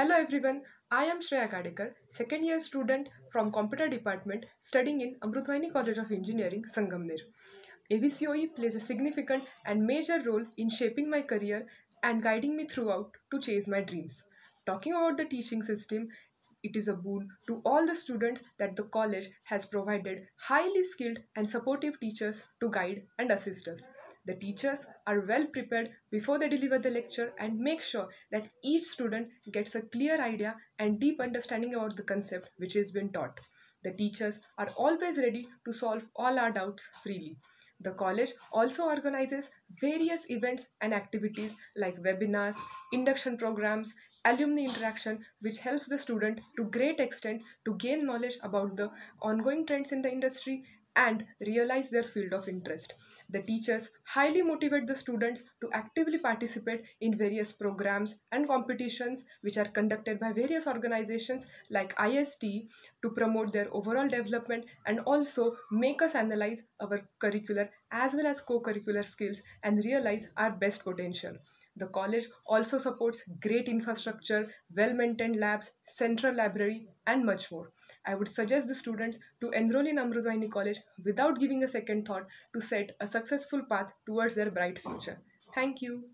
Hello everyone, I am Shreya Gadekar, second year student from Computer Department studying in Amrutvahini College of Engineering, Sangamner. AVCOE plays a significant and major role in shaping my career and guiding me throughout to chase my dreams. Talking about the teaching system, it is a boon to all the students that the college has provided highly skilled and supportive teachers to guide and assist us. The teachers are well prepared before they deliver the lecture and make sure that each student gets a clear idea and deep understanding about the concept which is been taught. The teachers are always ready to solve all our doubts freely. The college also organizes various events and activities like webinars, induction programs, alumni interaction which helps the student to great extent to gain knowledge about the ongoing trends in the industry and realize their field of interest. The teachers highly motivate the students to actively participate in various programs and competitions which are conducted by various organizations like IST to promote their overall development and also make us analyze our curricular as well as co-curricular skills and realize our best potential. The college also supports great infrastructure, well-maintained labs, central library and much more. I would suggest the students to enroll in Amrutvahini College without giving a second thought to set a successful path towards their bright future. Thank you.